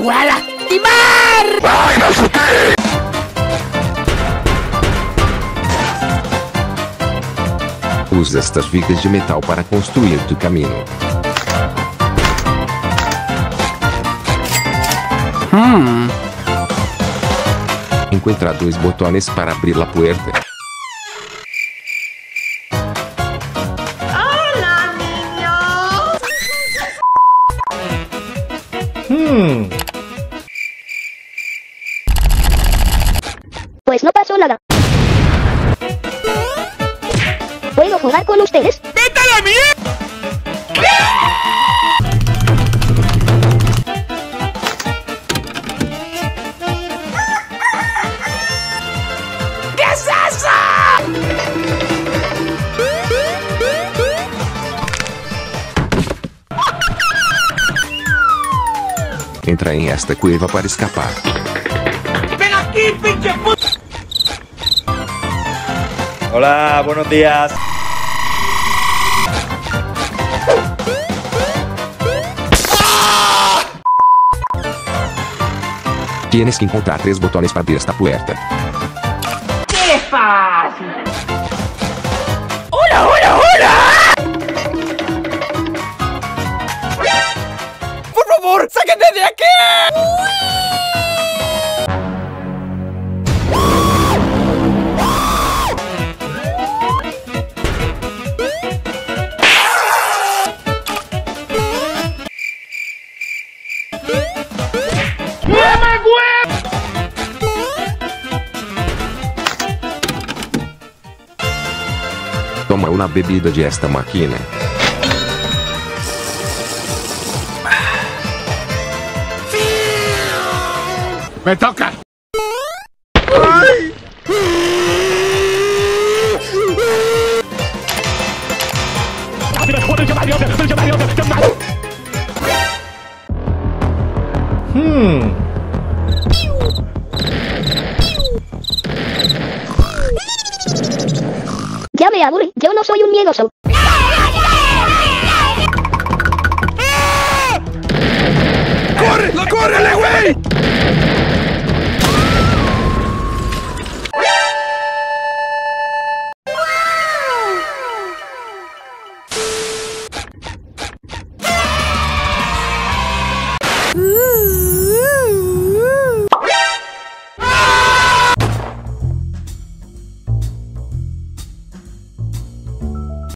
voy a lastimar! ¡Ay, me asusté! Use estas vigas de metal para construir tu caminho. Hmm. Encontra dois botões para abrir a puerta. Pues no pasó nada. ¿Puedo jugar con ustedes? ¡Vete a la mierda! ¿Qué es eso? Entra em esta cueva para escapar. Hola, buenos días. Tienes que encontrar três botões para abrir esta puerta. ¡Hola, Toma uma bebida de esta máquina. ¡Me toca! Ya me aburrí, yo no soy un miedoso.